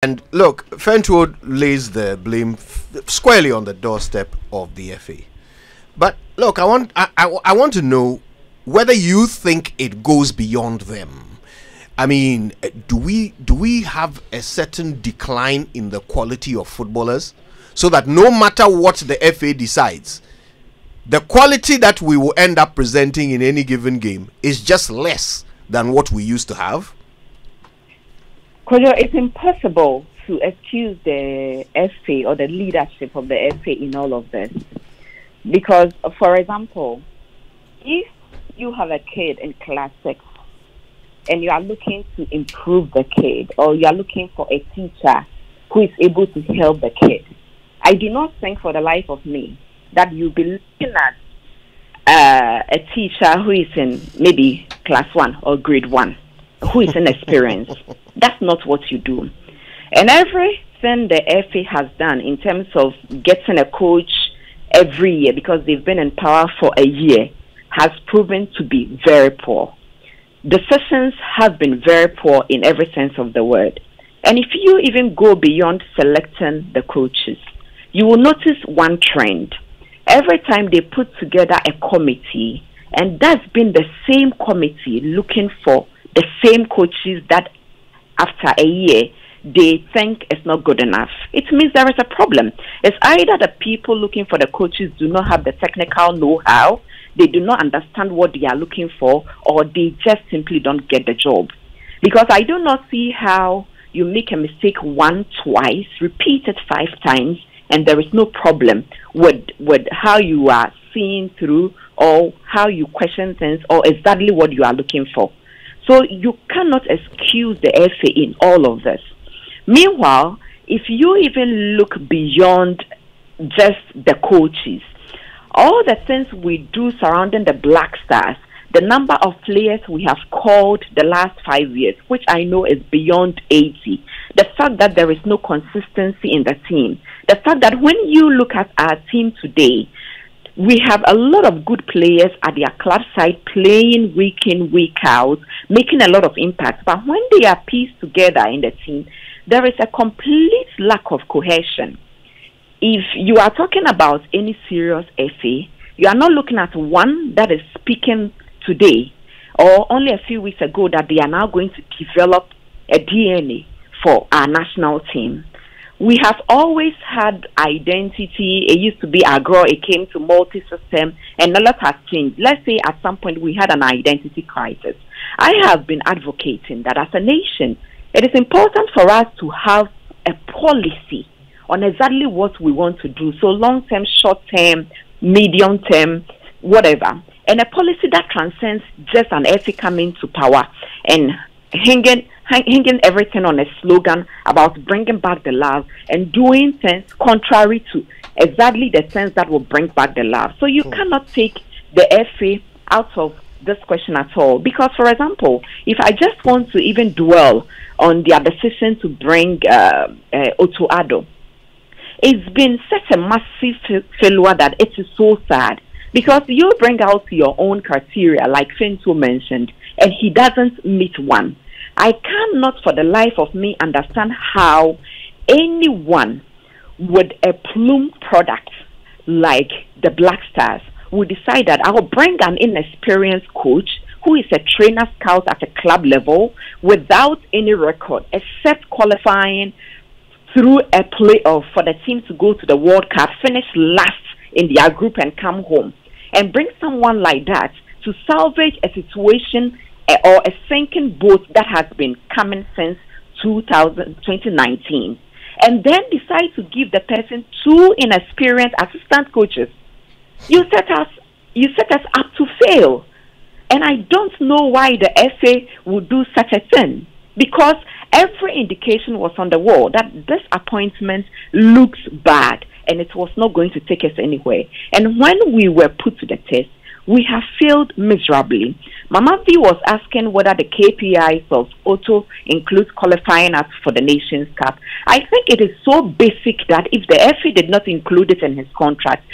And look, Fentuo lays the blame squarely on the doorstep of the FA. But look, I want I, I, I want to know whether you think it goes beyond them. I mean, do we do we have a certain decline in the quality of footballers so that no matter what the FA decides, the quality that we will end up presenting in any given game is just less than what we used to have? Kojo, it's impossible to excuse the FA or the leadership of the FA in all of this. Because, for example, if you have a kid in class six and you are looking to improve the kid or you are looking for a teacher who is able to help the kid, I do not think for the life of me that you'll be looking at uh, a teacher who is in maybe class one or grade one, who is inexperienced. That's not what you do. And everything the FA has done in terms of getting a coach every year, because they've been in power for a year, has proven to be very poor. Decisions have been very poor in every sense of the word. And if you even go beyond selecting the coaches, you will notice one trend. Every time they put together a committee, and that's been the same committee looking for the same coaches that after a year they think it's not good enough. It means there is a problem. It's either the people looking for the coaches do not have the technical know how, they do not understand what they are looking for, or they just simply don't get the job. Because I do not see how you make a mistake one, twice, repeat it five times, and there is no problem with, with how you are seeing through or how you question things or exactly what you are looking for. So you cannot excuse the FA in all of this. Meanwhile, if you even look beyond just the coaches, all the things we do surrounding the Black Stars, the number of players we have called the last five years, which I know is beyond 80, the fact that there is no consistency in the team, the fact that when you look at our team today, we have a lot of good players at their club side playing week in, week out, making a lot of impact. But when they are pieced together in the team, there is a complete lack of cohesion. If you are talking about any serious FA, you are not looking at one that is speaking today or only a few weeks ago that they are now going to develop a DNA for our national team we have always had identity. It used to be agro, it came to multi system, and a lot has changed. Let's say at some point we had an identity crisis. I have been advocating that as a nation, it is important for us to have a policy on exactly what we want to do. So, long term, short term, medium term, whatever. And a policy that transcends just an ethic coming to power and hanging hanging everything on a slogan about bringing back the love and doing things contrary to exactly the sense that will bring back the love. So you cannot take the FA out of this question at all. Because, for example, if I just want to even dwell on their decision to bring uh, uh, it's been such a massive failure that it is so sad. Because you bring out your own criteria, like Fentuo mentioned, and he doesn't meet one. I cannot for the life of me understand how anyone with a plume product like the Black Stars would decide that I will bring an inexperienced coach who is a trainer scout at a club level without any record except qualifying through a playoff for the team to go to the World Cup, finish last in their group and come home. And bring someone like that to salvage a situation or a sinking boat that has been coming since 2000, 2019 and then decide to give the person two inexperienced assistant coaches. You set us you set us up to fail. And i don't know why the fa would do such a thing because every indication was on the wall that this appointment looks bad and it was not going to take us anywhere. And when we were put to the test we have failed miserably. Mama V was asking whether the KPIs of Otto includes qualifying us for the Nations Cup. I think it is so basic that if the FA did not include it in his contract,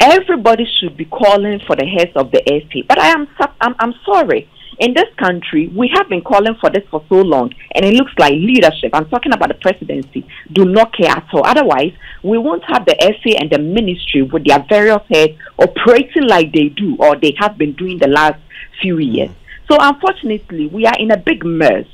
everybody should be calling for the heads of the FA. But I am I'm, I'm sorry. In this country, we have been calling for this for so long, and it looks like leadership. I'm talking about the presidency. Do not care at all. Otherwise, we won't have the FA and the ministry with their various heads operating like they do or they have been doing the last few years. Mm. So, unfortunately, we are in a big mess,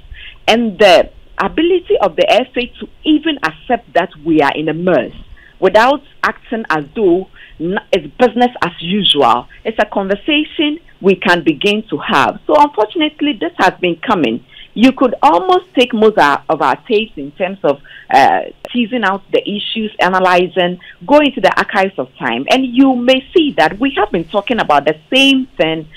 and the ability of the FA to even accept that we are in a mess without acting as though it's business as usual. It's a conversation we can begin to have. So, unfortunately, this has been coming. You could almost take most of our tapes in terms of uh, teasing out the issues, analyzing, go into the archives of time, and you may see that we have been talking about the same thing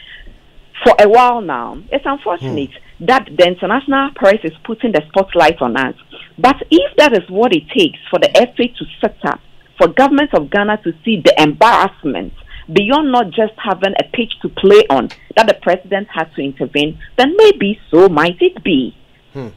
for a while now. It's unfortunate hmm. that the international press is putting the spotlight on us. But if that is what it takes for the FA to set up, for government of Ghana to see the embarrassment beyond not just having a pitch to play on that the president has to intervene, then maybe so might it be. Hmm.